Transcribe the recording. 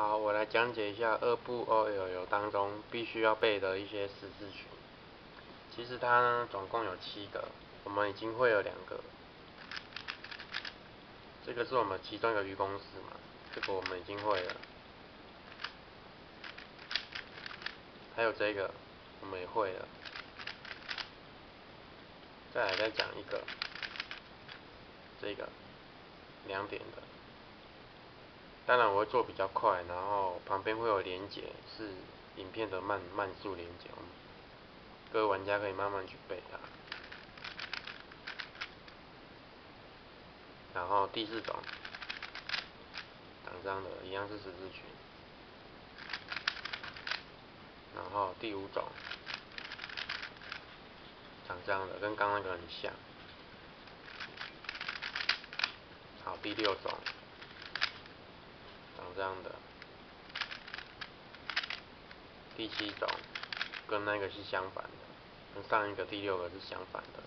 好，我来讲解一下二部 OLL 当中必须要背的一些十字群。其实它呢总共有七个，我们已经会了两个。这个是我们其中一个公式嘛，这个我们已经会了。还有这个，我们也会了。再来再讲一个，这个两点的。当然我会做比较快，然后旁边会有连结，是影片的慢慢速连结，各位玩家可以慢慢去背它。然后第四种，长这样的，一样是十字群。然后第五种，长这样的，跟刚那个很像。好，第六种。这样的，第七种跟那个是相反的，跟上一个第六个是相反的，